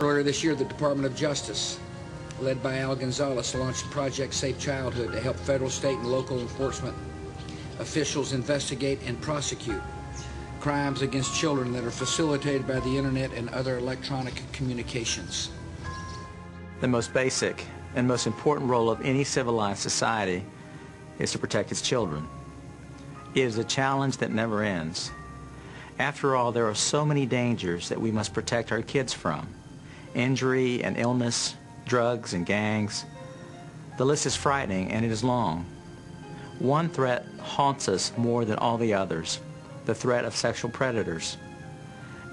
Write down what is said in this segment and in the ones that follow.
Earlier this year, the Department of Justice, led by Al Gonzales, launched Project Safe Childhood to help federal, state, and local enforcement officials investigate and prosecute crimes against children that are facilitated by the internet and other electronic communications. The most basic and most important role of any civilized society is to protect its children. It is a challenge that never ends. After all, there are so many dangers that we must protect our kids from. Injury and illness, drugs and gangs. The list is frightening and it is long. One threat haunts us more than all the others, the threat of sexual predators.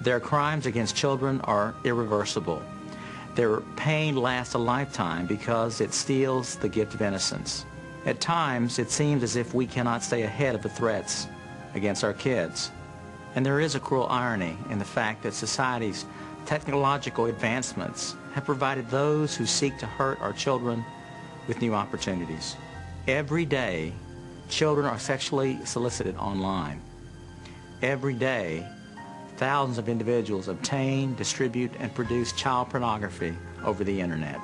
Their crimes against children are irreversible. Their pain lasts a lifetime because it steals the gift of innocence. At times, it seems as if we cannot stay ahead of the threats against our kids. And there is a cruel irony in the fact that society's technological advancements have provided those who seek to hurt our children with new opportunities. Every day, children are sexually solicited online. Every day, thousands of individuals obtain, distribute, and produce child pornography over the internet.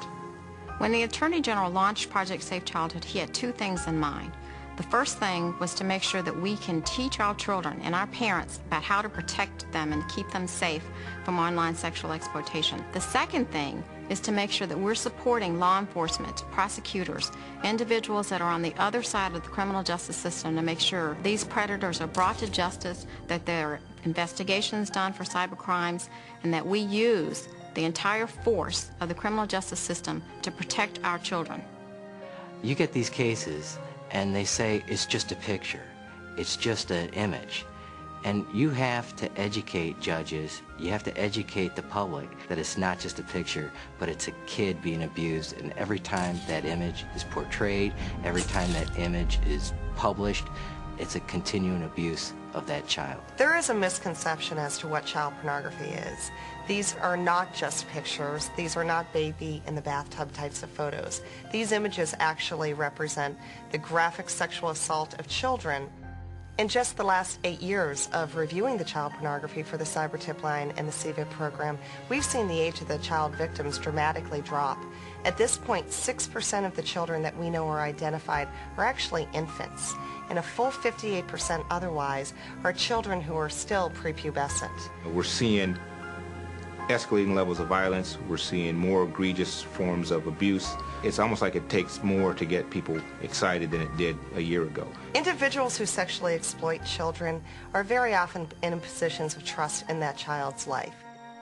When the Attorney General launched Project Safe Childhood, he had two things in mind. The first thing was to make sure that we can teach our children and our parents about how to protect them and keep them safe from online sexual exploitation. The second thing is to make sure that we're supporting law enforcement, prosecutors, individuals that are on the other side of the criminal justice system to make sure these predators are brought to justice, that there are investigations done for cyber crimes, and that we use the entire force of the criminal justice system to protect our children. You get these cases and they say it's just a picture, it's just an image. And you have to educate judges, you have to educate the public that it's not just a picture, but it's a kid being abused. And every time that image is portrayed, every time that image is published, it's a continuing abuse of that child. There is a misconception as to what child pornography is. These are not just pictures. These are not baby in the bathtub types of photos. These images actually represent the graphic sexual assault of children. In just the last eight years of reviewing the child pornography for the Cyber Tip Line and the CVIP program, we've seen the age of the child victims dramatically drop. At this point, 6% of the children that we know are identified are actually infants, and a full 58% otherwise are children who are still prepubescent. We're seeing escalating levels of violence. We're seeing more egregious forms of abuse. It's almost like it takes more to get people excited than it did a year ago. Individuals who sexually exploit children are very often in positions of trust in that child's life.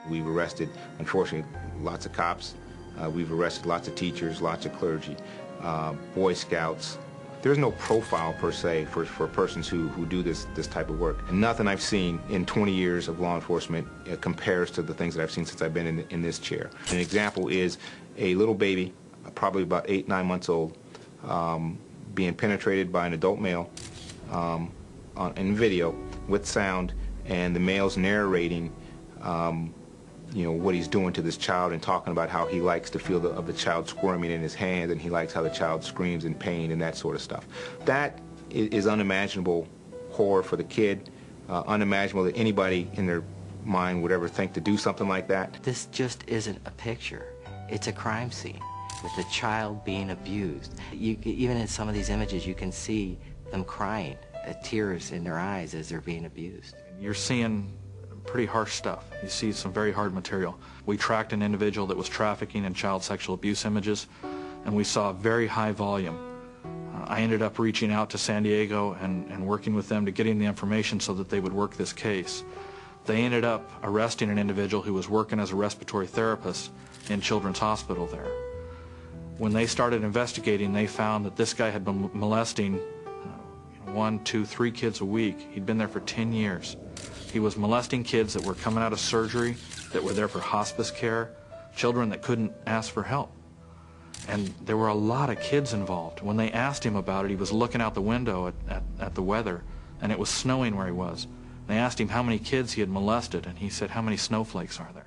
We've arrested, unfortunately, lots of cops. Uh, we've arrested lots of teachers, lots of clergy, uh, Boy Scouts, there's no profile per se for, for persons who, who do this, this type of work. And nothing I've seen in 20 years of law enforcement uh, compares to the things that I've seen since I've been in, in this chair. An example is a little baby, probably about eight, nine months old, um, being penetrated by an adult male um, on, in video with sound, and the male's narrating um, you know, what he's doing to this child and talking about how he likes to feel the, of the child squirming in his hands and he likes how the child screams in pain and that sort of stuff. That is unimaginable horror for the kid, uh, unimaginable that anybody in their mind would ever think to do something like that. This just isn't a picture. It's a crime scene with a child being abused. You, even in some of these images, you can see them crying, uh, tears in their eyes as they're being abused. You're seeing pretty harsh stuff. You see some very hard material. We tracked an individual that was trafficking in child sexual abuse images, and we saw a very high volume. Uh, I ended up reaching out to San Diego and, and working with them to getting the information so that they would work this case. They ended up arresting an individual who was working as a respiratory therapist in Children's Hospital there. When they started investigating, they found that this guy had been molesting uh, one, two, three kids a week. He'd been there for 10 years. He was molesting kids that were coming out of surgery, that were there for hospice care, children that couldn't ask for help. And there were a lot of kids involved. When they asked him about it, he was looking out the window at, at, at the weather, and it was snowing where he was. They asked him how many kids he had molested, and he said, how many snowflakes are there?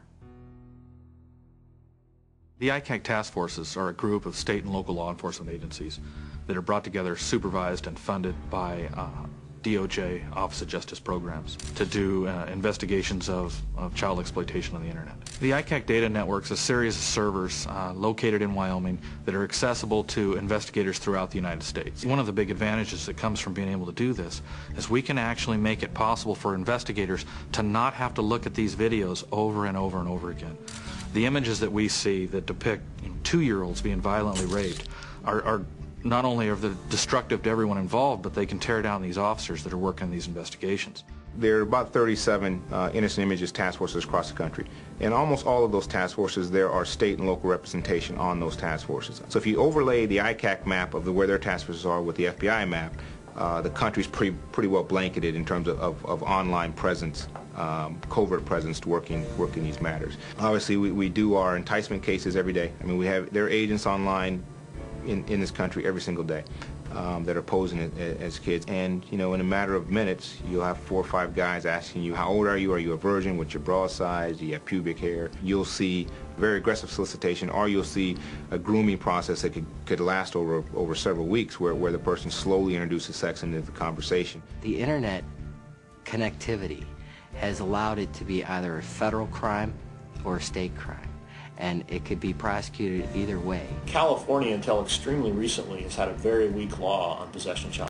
The ICAC task forces are a group of state and local law enforcement agencies that are brought together, supervised, and funded by uh, DOJ Office of Justice programs to do uh, investigations of, of child exploitation on the internet. The ICAC Data Network is a series of servers uh, located in Wyoming that are accessible to investigators throughout the United States. One of the big advantages that comes from being able to do this is we can actually make it possible for investigators to not have to look at these videos over and over and over again. The images that we see that depict two-year-olds being violently raped are, are not only are they destructive to everyone involved, but they can tear down these officers that are working these investigations. There are about 37 uh, innocent images task forces across the country. In almost all of those task forces, there are state and local representation on those task forces. So if you overlay the ICAC map of the, where their task forces are with the FBI map, uh, the country's pretty, pretty well blanketed in terms of, of, of online presence, um, covert presence to working, working these matters. Obviously, we, we do our enticement cases every day. I mean, we have, there are agents online in, in this country every single day um, that are posing as, as kids. And, you know, in a matter of minutes, you'll have four or five guys asking you, how old are you? Are you a virgin? What's your bra size? Do you have pubic hair? You'll see very aggressive solicitation, or you'll see a grooming process that could, could last over, over several weeks where, where the person slowly introduces sex into the conversation. The internet connectivity has allowed it to be either a federal crime or a state crime. And it could be prosecuted either way. California, until extremely recently, has had a very weak law on possession of child